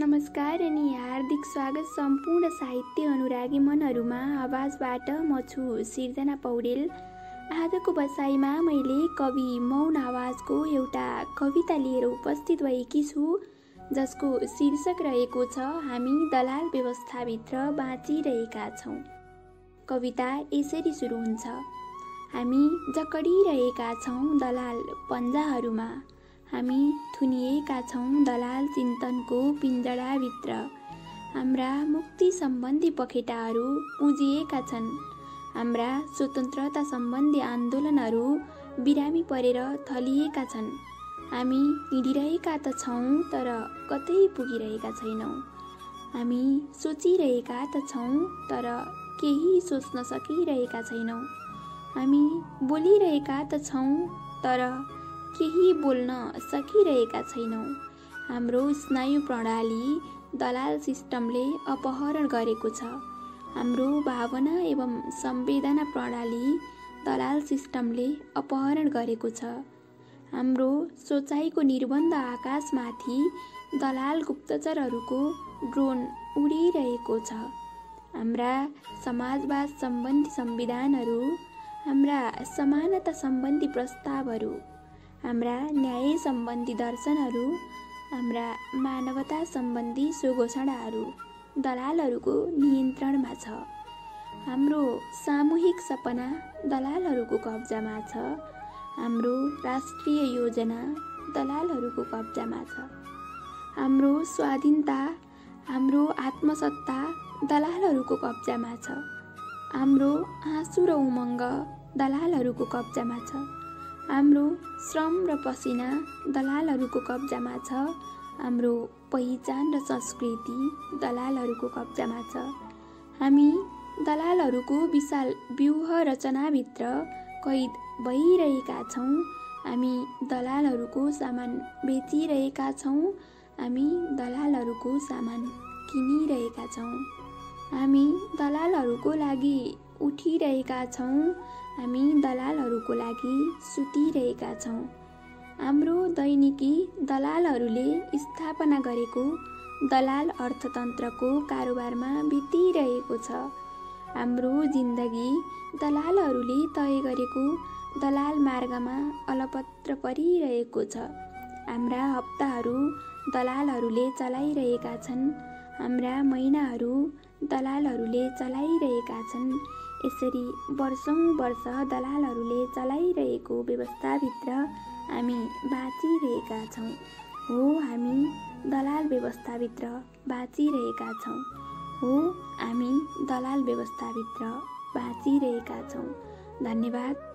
नमस्कार अनि हार्दिक स्वागत सम्पूर्ण साहित्य अनुरागी मनहरूमा आवाजबाट म छु सिर्जना पौडेल। आजको बसाइमा मैले कवि मौन आवाजको एउटा कविता लिएर उपस्थित भएकी छु जसको शीर्षक रहेको छ हामी दलाल व्यवस्थाभित्र बाँचिरहेका छौँ कविता यसरी सुरु हुन्छ। हामी जकडिरहेका छौँ दलाल पन्जाहरूमा। हामी थुनिएका छौँ दलाल चिन्तनको पिञ्जडाभित्र। हाम्रा मुक्ति सम्बन्धी पखेटाहरू उजिएका छन्। हाम्रा स्वतन्त्रता सम्बन्धी आन्दोलनहरू बिरामी परेर थलिएका छन्। हामी हिँडिरहेका त छौँ तर कतै पुगिरहेका छैनौँ। हामी सोचिरहेका त छौँ तर केही सोच्न सकिरहेका छैनौँ। हामी बोलिरहेका त छौँ तर केही बोल्न सकिरहेका छैनौँ। हाम्रो स्नायु प्रणाली दलाल सिस्टमले अपहरण गरेको छ। हाम्रो भावना एवं संवेदना प्रणाली दलाल सिस्टमले अपहरण गरेको छ। हाम्रो सोचाइको निर्बन्ध आकाशमाथि दलाल गुप्तचरहरूको ड्रोन उडिरहेको छ। हाम्रा समाजवाद सम्बन्धी संविधानहरू हाम्रा समानता सम्बन्धी प्रस्तावहरू हाम्रा न्याय सम्बन्धी दर्शनहरू हाम्रा मानवता सम्बन्धी सुघोषणाहरू दलालहरूको नियन्त्रणमा छ। हाम्रो सामूहिक सपना दलालहरूको कब्जामा छ। हाम्रो राष्ट्रिय योजना दलालहरूको कब्जामा छ। हाम्रो स्वाधीनता हाम्रो आत्मसत्ता दलालहरूको कब्जामा छ। हाम्रो आँसु र उमङ्ग दलालहरूको कब्जामा छ। हाम्रो श्रम र पसिना दलालहरूको कब्जामा छ। हाम्रो पहिचान र संस्कृति दलालहरूको कब्जामा छ। हामी दलालहरूको विशाल व्यूह रचनाभित्र कैद भइरहेका छौँ। हामी दलालहरूको सामान बेचिरहेका छौँ। हामी दलालहरूको सामान किनिरहेका छौँ। हामी दलालहरूको लागि उठिरहेका छौँ। हामी दलालहरूको लागि सुतिरहेका छौँ। हाम्रो दैनिकी दलालहरूले स्थापना गरेको दलाल अर्थतन्त्रको कारोबारमा बितिरहेको छ। हाम्रो जिन्दगी दलालहरूले तय गरेको दलाल मार्गमा अलपत्र परिरहेको छ। हाम्रा हप्ताहरू दलालहरूले चलाइरहेका छन्। हाम्रा महिनाहरू दलालहरूले चलाइरहेका छन्। यसरी वर्षौँ वर्ष दलालहरूले चलाइरहेको व्यवस्थाभित्र हामी बाँचिरहेका छौँ। हो हामी दलाल व्यवस्थाभित्र बाँचिरहेका छौँ। हो हामी दलाल व्यवस्थाभित्र बाँचिरहेका छौँ। धन्यवाद।